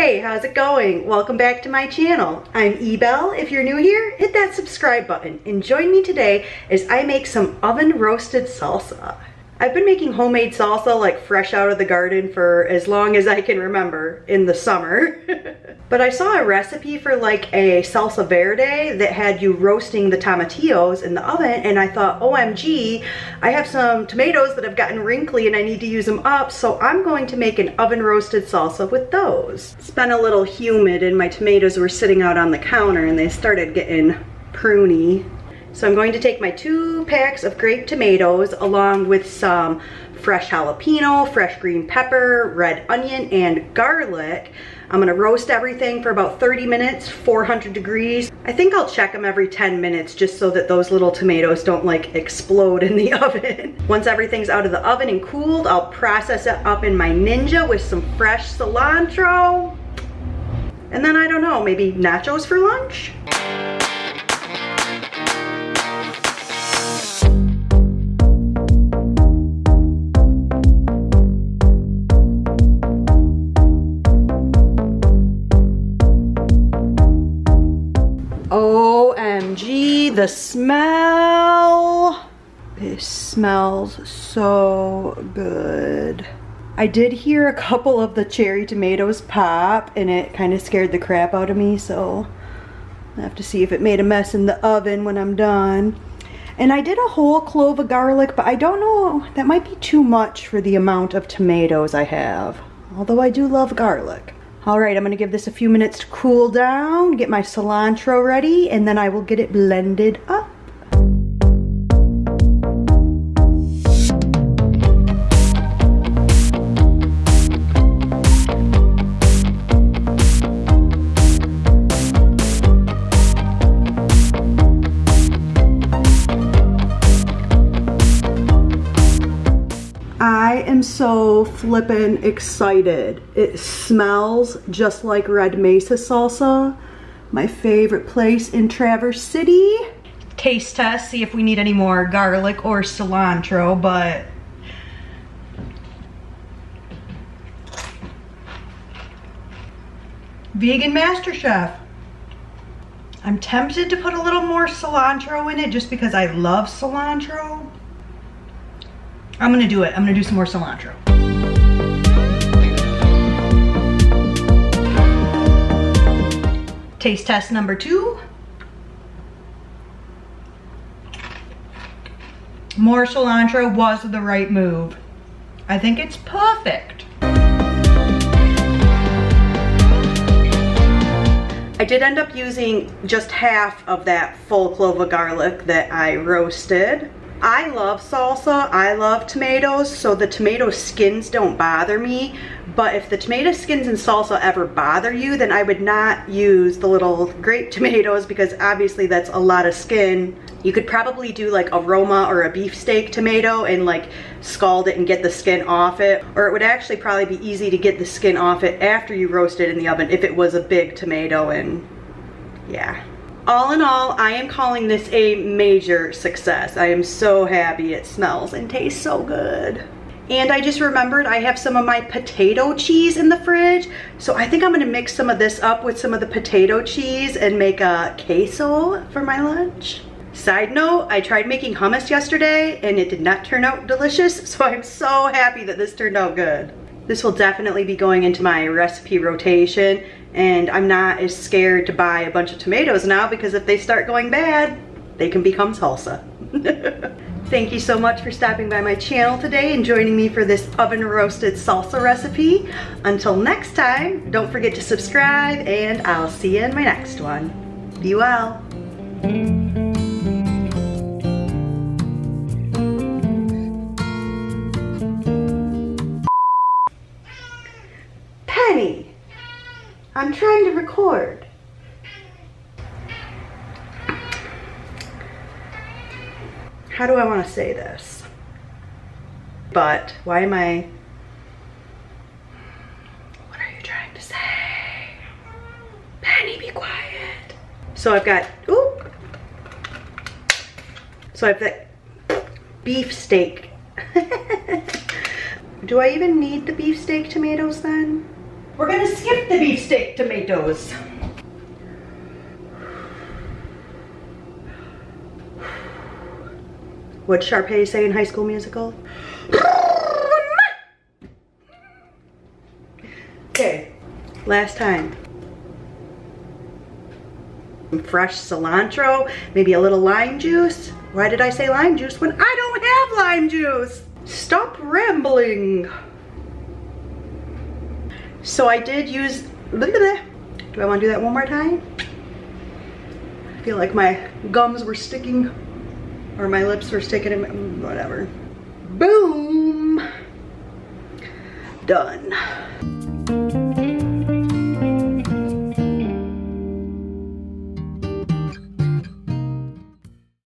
Hey, how's it going? Welcome back to my channel. I'm Ebel. If you're new here, hit that subscribe button and join me today as I make some oven roasted salsa. I've been making homemade salsa like fresh out of the garden for as long as I can remember in the summer. but I saw a recipe for like a salsa verde that had you roasting the tomatillos in the oven and I thought, OMG, I have some tomatoes that have gotten wrinkly and I need to use them up so I'm going to make an oven roasted salsa with those. It's been a little humid and my tomatoes were sitting out on the counter and they started getting pruny so I'm going to take my two packs of grape tomatoes along with some fresh jalapeno, fresh green pepper, red onion, and garlic. I'm gonna roast everything for about 30 minutes, 400 degrees. I think I'll check them every 10 minutes just so that those little tomatoes don't like explode in the oven. Once everything's out of the oven and cooled, I'll process it up in my Ninja with some fresh cilantro. And then I don't know, maybe nachos for lunch? OMG, the smell. It smells so good. I did hear a couple of the cherry tomatoes pop and it kind of scared the crap out of me so I have to see if it made a mess in the oven when I'm done. And I did a whole clove of garlic but I don't know, that might be too much for the amount of tomatoes I have. Although I do love garlic. All right, I'm gonna give this a few minutes to cool down, get my cilantro ready, and then I will get it blended up. I am so flippin' excited. It smells just like Red Mesa salsa, my favorite place in Traverse City. Taste test, see if we need any more garlic or cilantro, but Vegan Master Chef. I'm tempted to put a little more cilantro in it just because I love cilantro. I'm gonna do it. I'm gonna do some more cilantro. Taste test number two. More cilantro was the right move. I think it's perfect. I did end up using just half of that full clove of garlic that I roasted. I love salsa, I love tomatoes, so the tomato skins don't bother me, but if the tomato skins in salsa ever bother you, then I would not use the little grape tomatoes because obviously that's a lot of skin. You could probably do like a Roma or a beefsteak tomato and like scald it and get the skin off it, or it would actually probably be easy to get the skin off it after you roast it in the oven if it was a big tomato and yeah. All in all, I am calling this a major success. I am so happy it smells and tastes so good. And I just remembered I have some of my potato cheese in the fridge. So I think I'm gonna mix some of this up with some of the potato cheese and make a queso for my lunch. Side note, I tried making hummus yesterday and it did not turn out delicious. So I'm so happy that this turned out good. This will definitely be going into my recipe rotation and I'm not as scared to buy a bunch of tomatoes now because if they start going bad, they can become salsa. Thank you so much for stopping by my channel today and joining me for this oven roasted salsa recipe. Until next time, don't forget to subscribe and I'll see you in my next one. Be well. I'm trying to record. How do I want to say this? But why am I... What are you trying to say? Penny, be quiet. So I've got... So I've got beef steak. do I even need the beefsteak tomatoes then? We're gonna skip the beefsteak tomatoes. What Sharpay say in High School Musical? Okay, last time. Some fresh cilantro, maybe a little lime juice. Why did I say lime juice when I don't have lime juice? Stop rambling. So I did use, do I wanna do that one more time? I feel like my gums were sticking or my lips were sticking in, whatever. Boom, done.